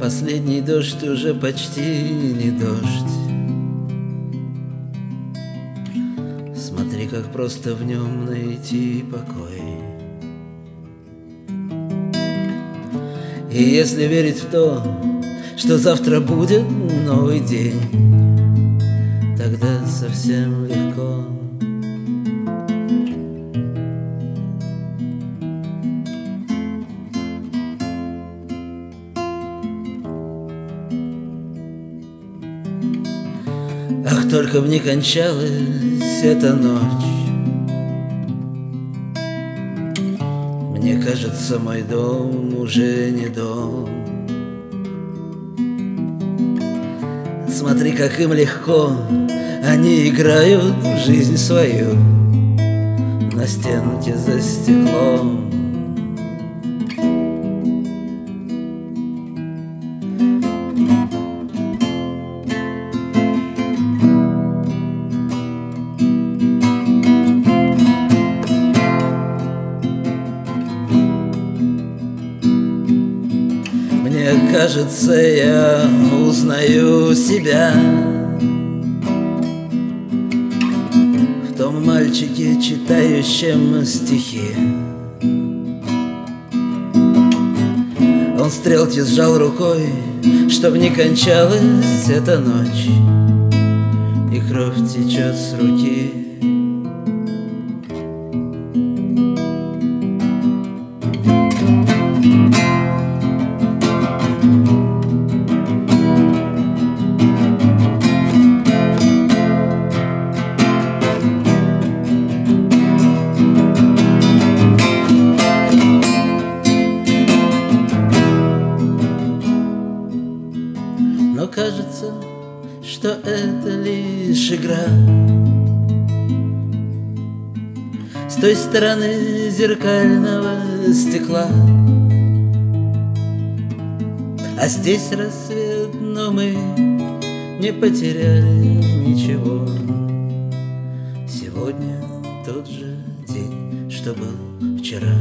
Последний дождь уже почти не дождь. Смотри, как просто в нем найти покой. И если верить в то, что завтра будет новый день Тогда совсем легко Ах, только б не кончалась эта ночь. Мне кажется, мой дом уже не дом. Смотри, как им легко Они играют в жизнь свою На стенке за стеклом Кажется, я узнаю себя. В том мальчике, читающем стихи. Он стрелки сжал рукой, чтоб не кончалась эта ночь. И кровь течет с руки Но кажется, что это лишь игра. С той стороны зеркального стекла. А здесь рассвет, но мы не потеряли ничего. Сегодня тот же день, что был вчера